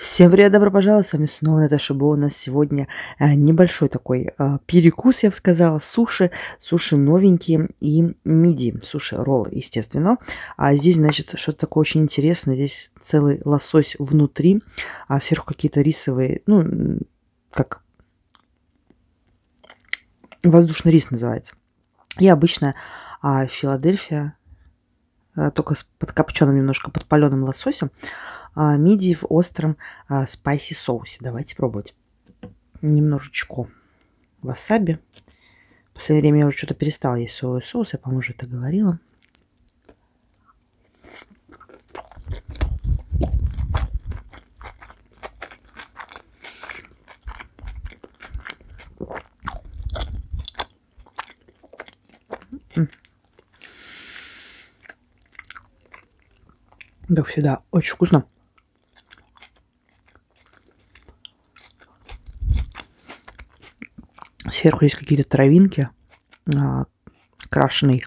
Всем привет, добро пожаловать, с вами снова Наташа Бо. У нас сегодня а, небольшой такой а, перекус, я бы сказала, суши, суши новенькие и миди, суши роллы, естественно. А здесь, значит, что-то такое очень интересное, здесь целый лосось внутри, а сверху какие-то рисовые, ну, как воздушный рис называется. И обычно а, Филадельфия, а, только с подкопченным немножко подпаленным лососем, мидии в остром а, спайси соусе. Давайте пробовать. Немножечко васаби. В последнее время я уже что-то перестала есть соевый соус, я, по-моему, уже это говорила. Как всегда, очень вкусно. Сверху есть какие-то травинки, а, крашеный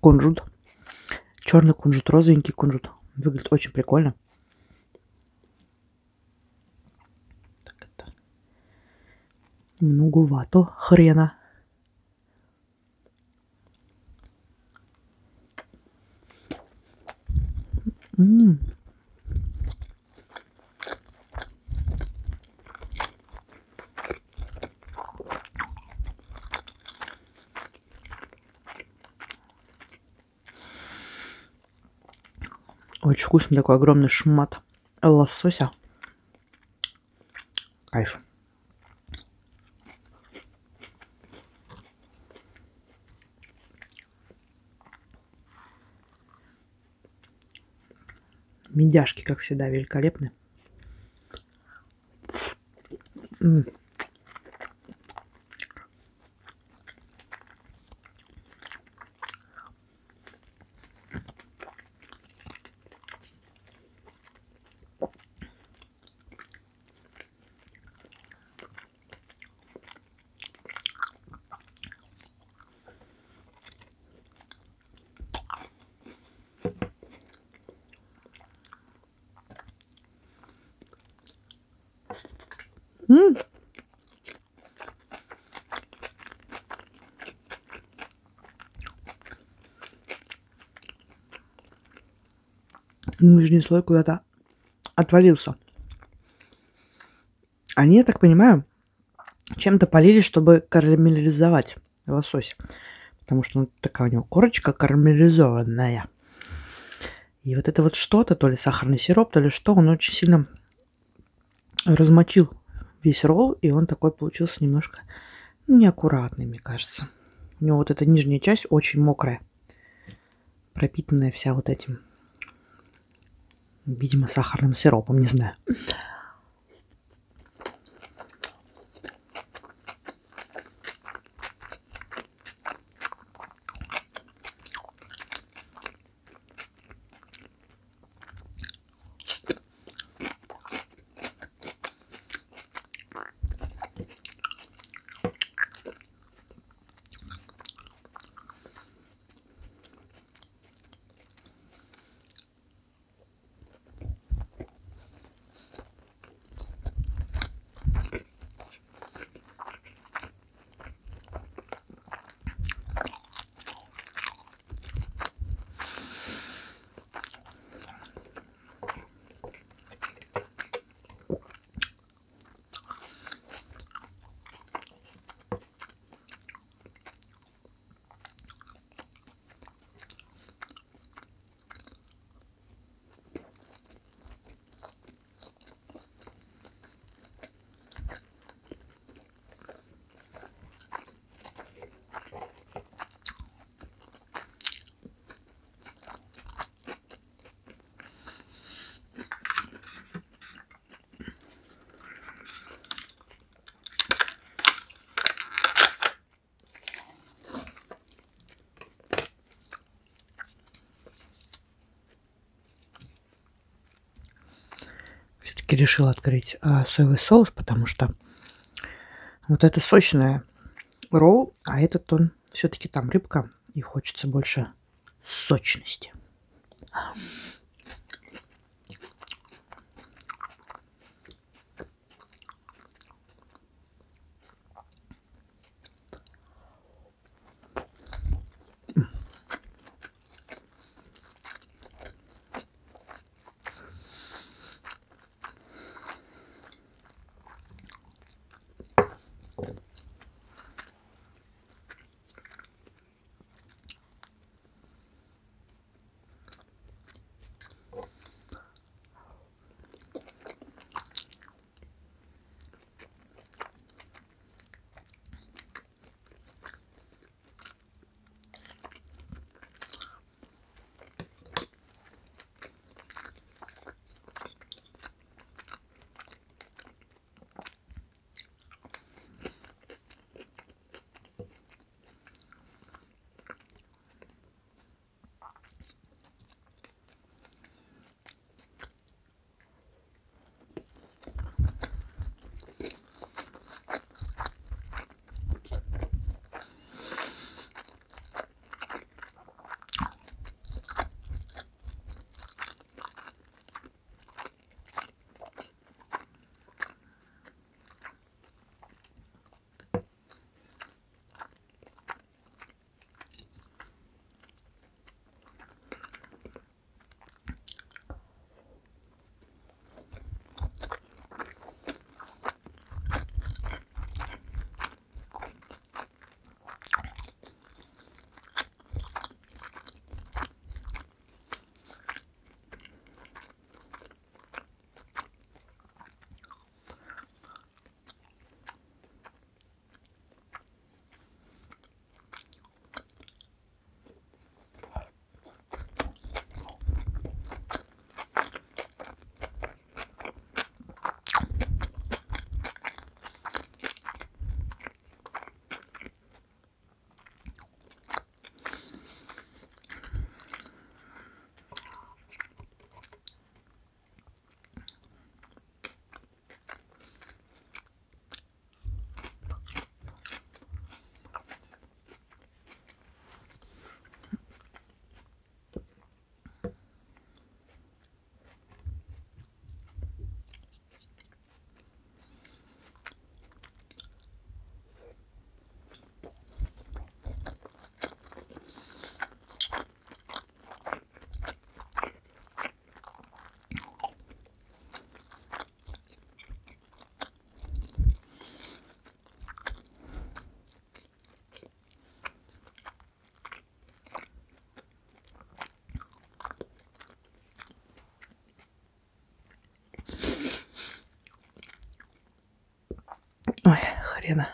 кунжут. Черный кунжут, розовенький кунжут. Выглядит очень прикольно. Так это. Многовато хрена. М-м. Очень вкусный такой огромный шмат лосося. Кайф. Медяшки, как всегда, великолепны. М -м. Нижний слой куда-то отвалился. Они, я так понимаю, чем-то полили, чтобы карамелизовать лосось. Потому что ну, такая у него корочка карамелизованная. И вот это вот что-то, то ли сахарный сироп, то ли что, он очень сильно размочил весь ролл, и он такой получился немножко неаккуратный, мне кажется. У него вот эта нижняя часть очень мокрая, пропитанная вся вот этим, видимо, сахарным сиропом, не знаю. Все-таки решил открыть а, соевый соус, потому что вот это сочная ролл, а этот он все-таки там рыбка, и хочется больше сочности. Ой, хрена,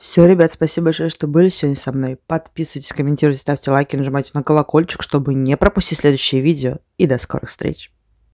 Все, ребят, спасибо большое, что были сегодня со мной. Подписывайтесь, комментируйте, ставьте лайки, нажимайте на колокольчик, чтобы не пропустить следующее видео. И до скорых встреч.